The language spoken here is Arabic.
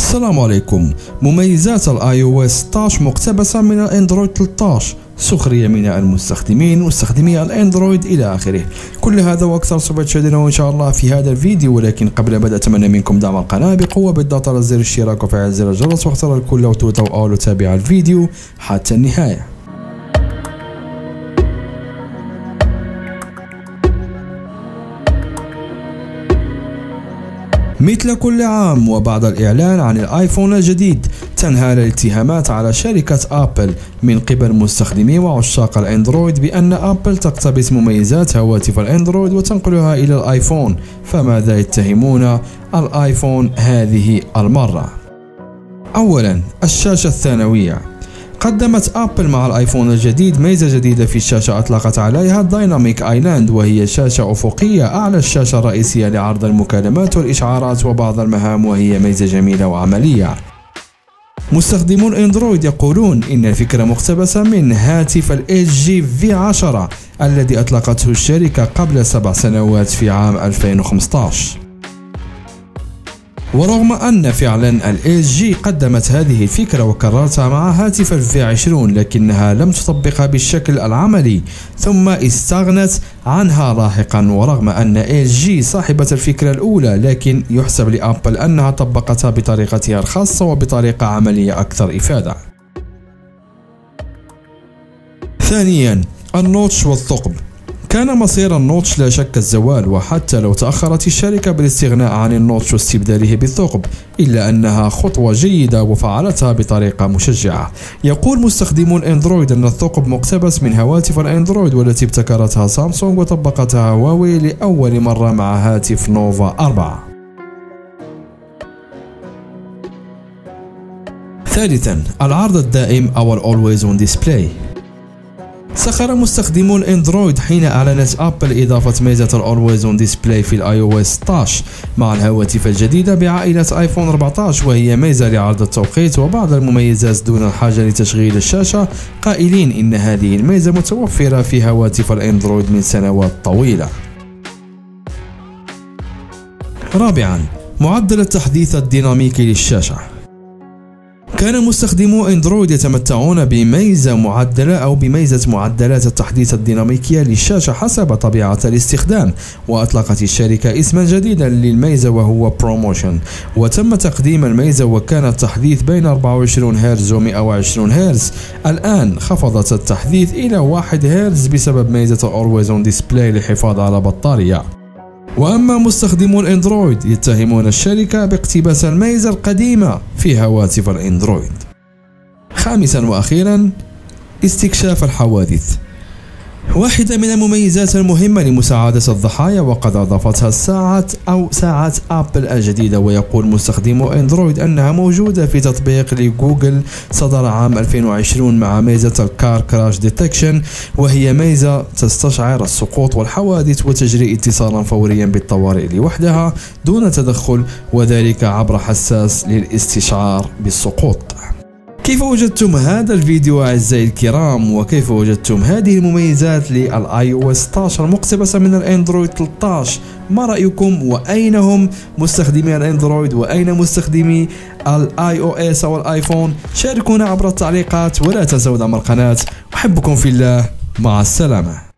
السلام عليكم. مميزات ال iOS 16 مقتبسة من الاندرويد 13 سخرية من المستخدمين مستخدمي الاندرويد إلى آخره. كل هذا وأكثر سوف تشاهدونه إن شاء الله في هذا الفيديو. ولكن قبل بدء أتمنى منكم دعم القناة بقوة بالضغط على زر الاشتراك وفعل زر الجرس واختار الكل وتوتوا أو تابع الفيديو حتى النهاية. مثل كل عام وبعد الإعلان عن الآيفون الجديد تنهال الاتهامات على شركة آبل. من قبل مستخدمي وعشاق الأندرويد بأن آبل تقتبس مميزات هواتف الأندرويد وتنقلها إلى الآيفون. فماذا يتهمون الآيفون هذه المرة؟ أولا الشاشة الثانوية. قدمت أبل مع الآيفون الجديد ميزة جديدة في الشاشة أطلقت عليها Dynamic Island وهي شاشة أفقية أعلى الشاشة الرئيسية لعرض المكالمات والإشعارات وبعض المهام وهي ميزة جميلة وعملية. مستخدمون أندرويد يقولون إن الفكرة مقتبسة من هاتف LG V 10 الذي أطلقته الشركة قبل سبع سنوات في عام 2015 ورغم أن فعلا LG قدمت هذه الفكرة وكررتها مع هاتف ال V 20 لكنها لم تطبقها بالشكل العملي ثم استغنت عنها لاحقا. ورغم أن LG صاحبة الفكرة الأولى لكن يحسب لأبل أنها طبقتها بطريقتها الخاصة وبطريقة عملية أكثر إفادة. ثانيا النوتش والثقب. كان مصير النوتش لا شك الزوال وحتى لو تأخرت الشركة بالاستغناء عن النوتش واستبداله بالثقب إلا أنها خطوة جيدة وفعلتها بطريقة مشجعة. يقول مستخدمون أندرويد أن الثقب مقتبس من هواتف الأندرويد والتي ابتكرتها سامسونج وطبقتها هواوي لأول مرة مع هاتف نوفا 4 ثالثا العرض الدائم أو ال Always on Display. سخر مستخدمو الاندرويد حين اعلنت ابل اضافة ميزة ال Always on Display في ال iOS 16 مع الهواتف الجديدة بعائلة ايفون 14 وهي ميزة لعرض التوقيت وبعض المميزات دون الحاجة لتشغيل الشاشة. قائلين إن هذه الميزة متوفرة في هواتف الاندرويد من سنوات طويلة. رابعا معدل التحديث الديناميكي للشاشة. كان مستخدمو اندرويد يتمتعون بميزة معدلة أو بميزة معدلات التحديث الديناميكية للشاشة حسب طبيعة الاستخدام وأطلقت الشركة اسما جديدا للميزة وهو ProMotion وتم تقديم الميزة وكان التحديث بين 24 هرتز و 120 هرتز. الآن خفضت التحديث إلى 1 هرتز بسبب ميزة Always on Display للحفاظ على بطارية. وأما مستخدمو الأندرويد يتهمون الشركة باقتباس الميزة القديمة في هواتف الأندرويد. خامسا وأخيرا استكشاف الحوادث. واحدة من المميزات المهمة لمساعدة الضحايا وقد أضافتها الساعة أو ساعة أبل الجديدة ويقول مستخدمو أندرويد أنها موجودة في تطبيق لجوجل صدر عام 2020 مع ميزة ال car crash detection وهي ميزة تستشعر السقوط والحوادث وتجري اتصالا فوريا بالطوارئ لوحدها دون تدخل وذلك عبر حساس للاستشعار بالسقوط. كيف وجدتم هذا الفيديو أعزائي الكرام؟ وكيف وجدتم هذه المميزات لل iOS 16 مقتبسة من الأندرويد 13 ما رأيكم؟ وأين هم مستخدمي الأندرويد؟ وأين مستخدمي ال iOS أو الآيفون؟ شاركونا عبر التعليقات ولا تنسوا دعم القناة. أحبكم في الله مع السلامة.